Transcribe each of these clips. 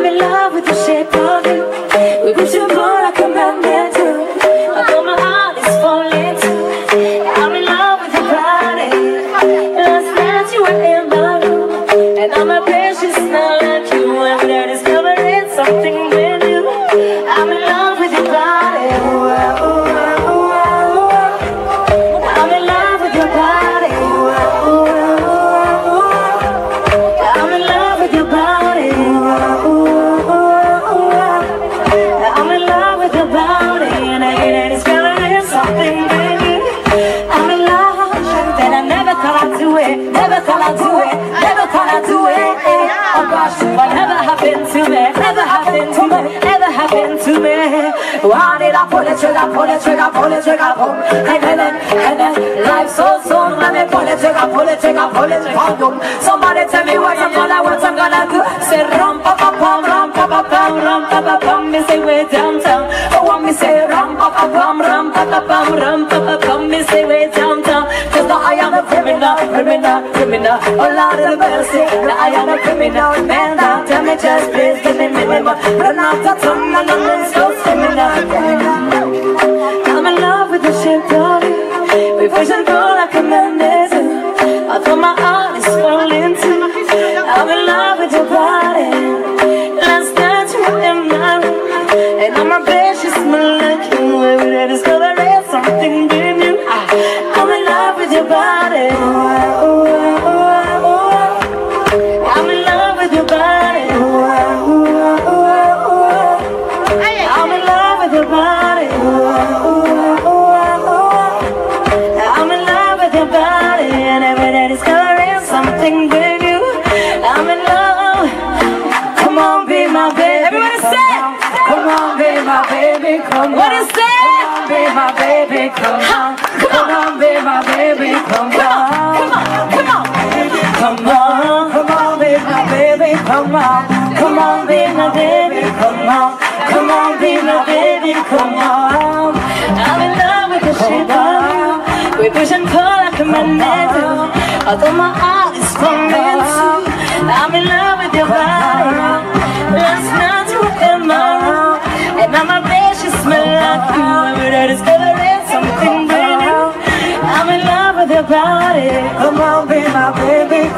I'm in love with the shape of you. We push and pull like a magnet do. Although my heart is falling too. I'm in love with your body. Last night you were in my room, and all my precious smell like you. Every day discovering something brand new. I'm in love never I'd do it, never I'd do it. Eh, oh gosh, what never happened to me, never happened to me, never happened to me. Why did I pull the trigger, pull the trigger, pull the trigger, boom, and then, and then, life so soon, let me pull the trigger, pull the trigger, pull trigger, boom. Somebody tell me what I'm gonna, what I'm gonna do. Say rum pa pa pum, rum pa pa pum, rum pa pa pum. Me say way downtown. Oh, want me say rum pa pa pum, rum pa pa pum, rum pa I am a criminal, criminal, criminal. Oh Lord of mercy, I am a criminal. Man down, tell me just please give me minimum. But not a tongue, no, no, no, so criminal. I'm in love with the of you. We push and pull like a magnet do. Although my heart is falling too. I'm in love with your body. You were in my room, and all my baby. Come on. What is that? Come on, be my baby. Come on. Come on, be my baby. Come on. Come on. Come on. Come on. Come on, be my baby. Come on. Come on, be my baby. Come on. Come on, be my baby. Come on. I'm in love with the shape of you. We push and pull like a magnet. Although my heart is falling. I'm in love with your body.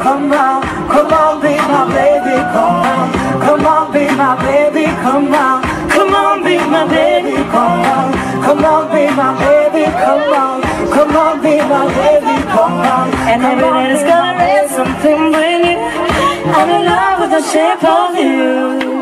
Come on. Come on, be my baby, come on. Come on, be my baby, come on. Come on, be my baby. Come on, come on, be my baby, come on. Come on, be my baby, come on. And every day discovering something brand new. I'm in love with the shape of you.